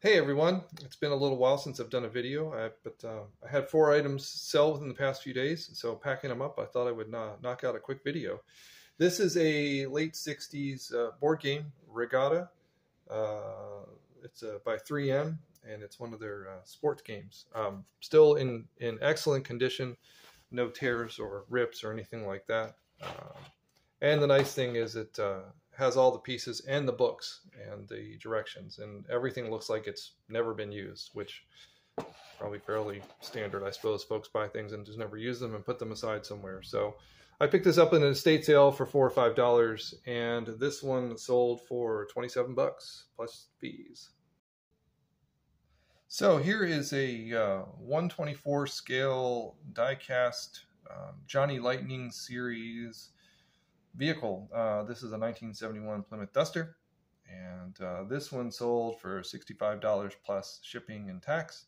Hey everyone, it's been a little while since I've done a video, I, but uh, I had four items sell within the past few days, so packing them up, I thought I would knock out a quick video. This is a late 60s uh, board game, Regatta. Uh, it's uh, by 3M, and it's one of their uh, sports games. Um, still in, in excellent condition, no tears or rips or anything like that. Uh, and the nice thing is it has all the pieces and the books and the directions, and everything looks like it's never been used, which probably fairly standard, I suppose. Folks buy things and just never use them and put them aside somewhere. So I picked this up in an estate sale for four or five dollars, and this one sold for twenty-seven bucks plus fees. So here is a uh, 124 scale die-cast um, Johnny Lightning series vehicle. Uh, this is a 1971 Plymouth Duster, and uh, this one sold for $65 plus shipping and tax.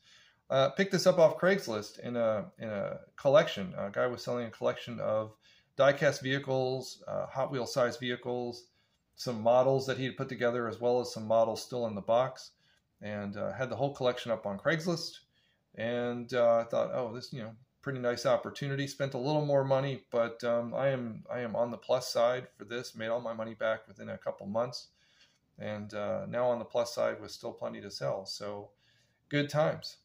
Uh, picked this up off Craigslist in a in a collection. A guy was selling a collection of diecast vehicles, uh, Hot Wheel size vehicles, some models that he had put together, as well as some models still in the box, and uh, had the whole collection up on Craigslist. And uh, I thought, oh, this you know pretty nice opportunity. Spent a little more money, but um, I am I am on the plus side for this. Made all my money back within a couple months, and uh, now on the plus side with still plenty to sell. So good times.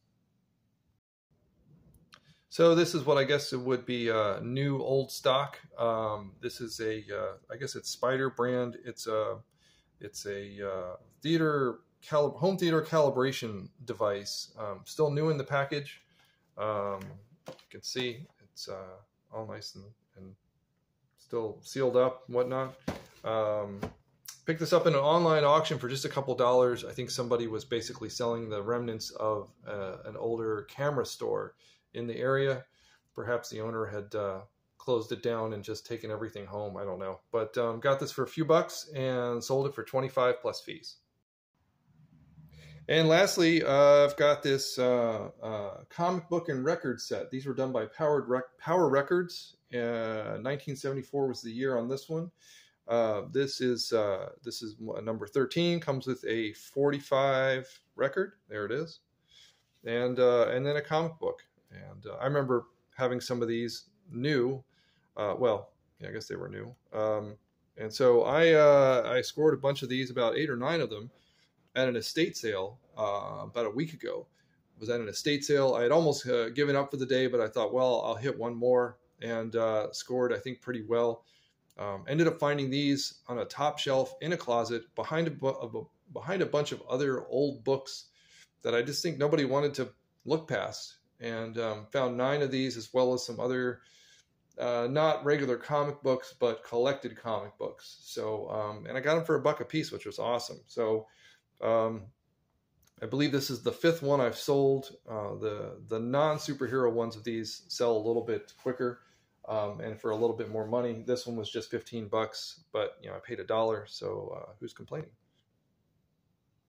So this is what I guess it would be uh, new old stock. Um, this is a uh, I guess it's Spyder brand. It's a it's a uh, theater home theater calibration device. Um, still new in the package. Um, you can see it's uh, all nice and, and, still sealed up and whatnot. Um, picked this up in an online auction for just a couple dollars. I think somebody was basically selling the remnants of uh, an older camera store in the area. Perhaps the owner had uh, closed it down and just taken everything home. I don't know. But um, got this for a few bucks and sold it for 25 plus fees. And lastly, uh, I've got this uh, uh, comic book and record set. These were done by Powered Rec- Power Records. 1974 uh, was the year on this one. Uh, this is uh, this is number 13. Comes with a 45 record. There it is, and and then a comic book. And I remember having some of these new. well, yeah, I guess they were new. Um, and so I I scored a bunch of these, about eight or nine of them at an estate sale uh, about a week ago. I was at an estate sale. I had almost uh, given up for the day, but I thought, well, I'll hit one more and uh, scored, I think, pretty well. Um, ended up finding these on a top shelf in a closet behind a, a, behind a bunch of other old books that I just think nobody wanted to look past. And um, found nine of these as well as some other uh, not regular comic books, but collected comic books. So, um, and I got them for a buck a piece, which was awesome. So, um, I believe this is the fifth one I've sold. Uh, the the non superhero ones of these sell a little bit quicker um, and for a little bit more money. This one was just 15 bucks, but you know I paid a dollar, so uh, who's complaining?